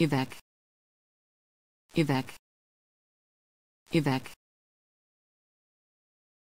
Evac. Evac. Evac.